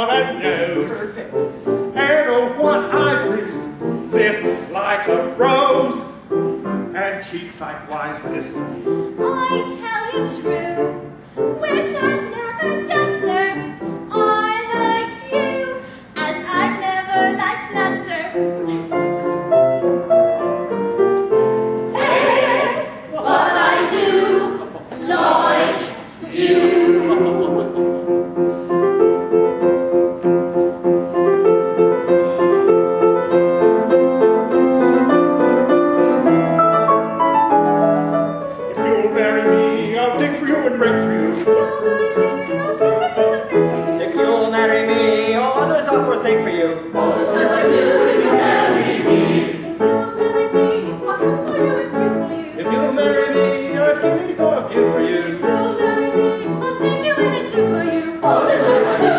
on a nose and a one eyes with lips like a rose and cheeks like wise bliss. I tell you true. break through. If you'll marry me, all others I'll forsake for you. All this will I do if you marry me. If you'll marry me, I'll give me so a few for you. If you'll marry me, I'll take you in and do for you. All this will I do.